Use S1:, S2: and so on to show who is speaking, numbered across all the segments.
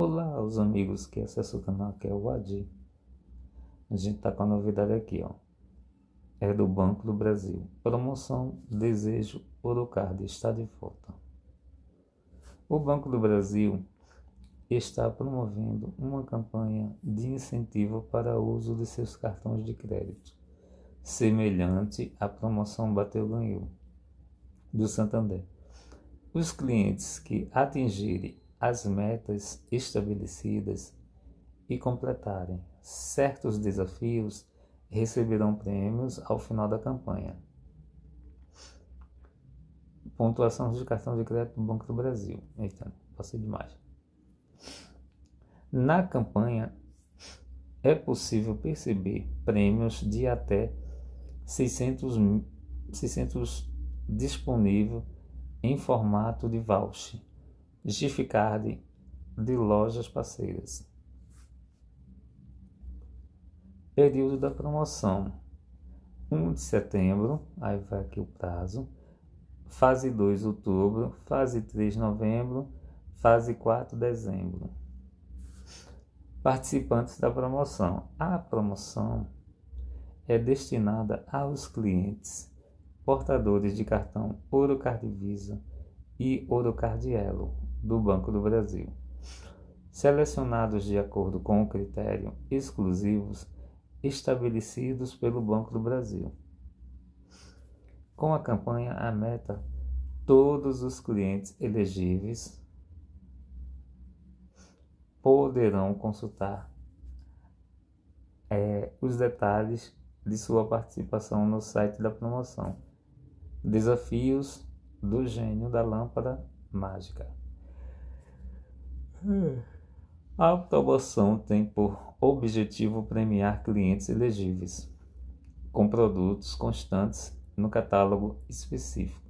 S1: Olá, os amigos que acessam o canal, que é o Adi. A gente tá com a novidade aqui, ó. É do Banco do Brasil. Promoção Desejo Orocard está de volta. O Banco do Brasil está promovendo uma campanha de incentivo para o uso de seus cartões de crédito, semelhante à promoção Bateu Ganhou do Santander. Os clientes que atingirem as metas estabelecidas e completarem certos desafios receberão prêmios ao final da campanha. Pontuação de cartão de crédito do Banco do Brasil. Eita, passei demais. Na campanha é possível perceber prêmios de até 600, 600 disponível em formato de voucher, gift card de lojas parceiras. Período da promoção: 1 de setembro, aí vai aqui o prazo. Fase 2, outubro. Fase 3, novembro. Fase 4, dezembro. Participantes da promoção: a promoção é destinada aos clientes portadores de cartão Ourocard Visa e Ourocard Elo do Banco do Brasil, selecionados de acordo com o critério exclusivos estabelecidos pelo Banco do Brasil. Com a campanha A Meta, todos os clientes elegíveis poderão consultar é, os detalhes de sua participação no site da promoção. Desafios do gênio da lâmpada mágica. A promoção tem por objetivo premiar clientes elegíveis com produtos constantes no catálogo específico,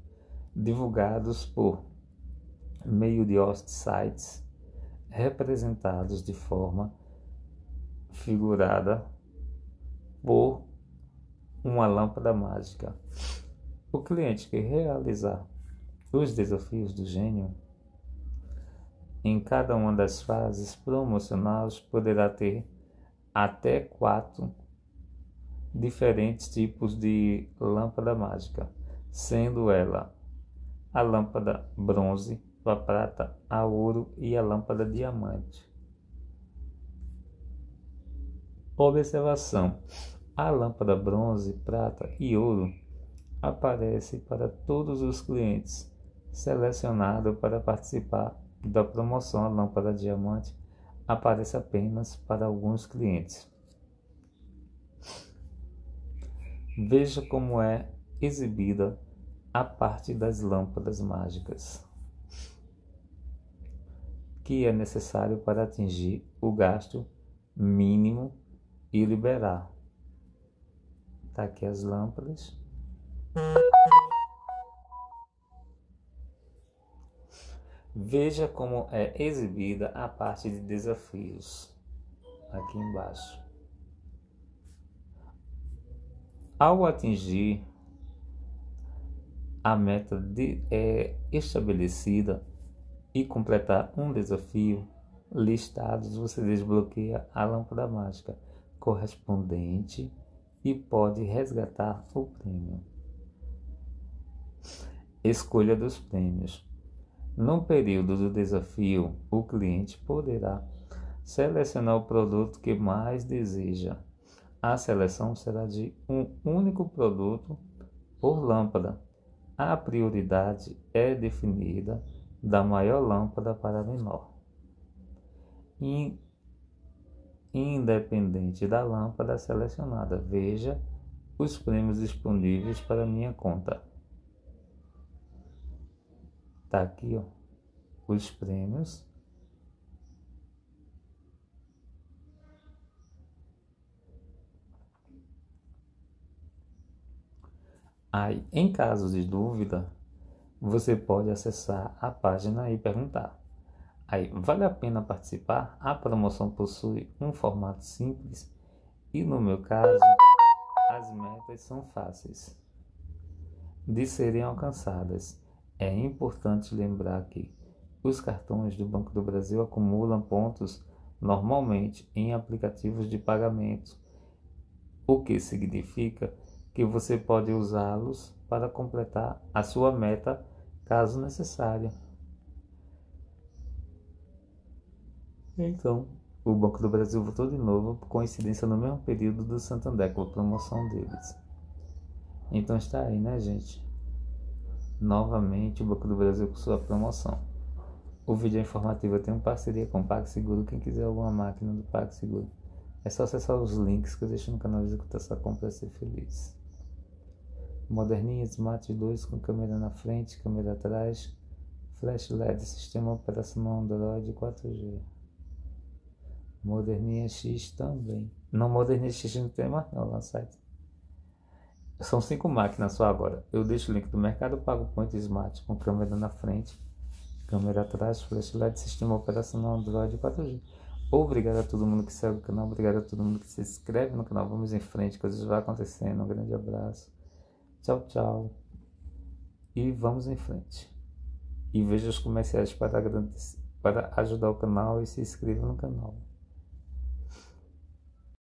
S1: divulgados por meio de host sites representados de forma figurada por uma lâmpada mágica. O cliente que realizar os desafios do gênio em cada uma das fases promocionais poderá ter até quatro diferentes tipos de lâmpada mágica, sendo ela a lâmpada bronze, a prata, a ouro e a lâmpada diamante. Observação: a lâmpada bronze, prata e ouro aparece para todos os clientes selecionados para participar da promoção. A lâmpada diamante aparece apenas para alguns clientes. Veja como é exibida a parte das lâmpadas mágicas que é necessário para atingir o gasto mínimo e liberar. Tá aqui as lâmpadas. Veja como é exibida a parte de desafios aqui embaixo. Ao atingir a meta de, é, estabelecida e completar um desafio listados, você desbloqueia a lâmpada mágica correspondente e pode resgatar o prêmio. Escolha dos prêmios. No período do desafio, o cliente poderá selecionar o produto que mais deseja. A seleção será de um único produto por lâmpada. A prioridade é definida da maior lâmpada para a menor. Independente da lâmpada selecionada, veja os prêmios disponíveis para minha conta. Tá aqui, ó, os prêmios. Aí, em caso de dúvida, você pode acessar a página e perguntar. Aí, vale a pena participar? A promoção possui um formato simples e, no meu caso, as metas são fáceis. de serem alcançadas. É importante lembrar que os cartões do Banco do Brasil acumulam pontos normalmente em aplicativos de pagamento, o que significa que você pode usá-los para completar a sua meta caso necessário. Então, o Banco do Brasil voltou de novo, por coincidência no mesmo período do Santander, com a promoção deles. Então está aí, né, gente? Novamente o Banco do Brasil com sua promoção. O vídeo é informativo tem parceria com o PagSeguro. Quem quiser alguma máquina do PagSeguro, é só acessar os links que eu deixo no canal e executar essa compra para ser feliz. Moderninha Smart 2 com câmera na frente, câmera atrás, flash LED, sistema operacional Android 4G. Moderninha X também. Não, Moderninha X não tem mais não lá no site. São cinco máquinas só agora. Eu deixo o link do mercado pago Point Smart com câmera na frente, câmera atrás, flash LED, sistema operacional Android 4G. Obrigado a todo mundo que segue o canal, obrigado a todo mundo que se inscreve no canal. Vamos em frente, coisas vão acontecendo. Um grande abraço. Tchau, tchau. E vamos em frente. E veja os comerciais para, para ajudar o canal e se inscreva no canal.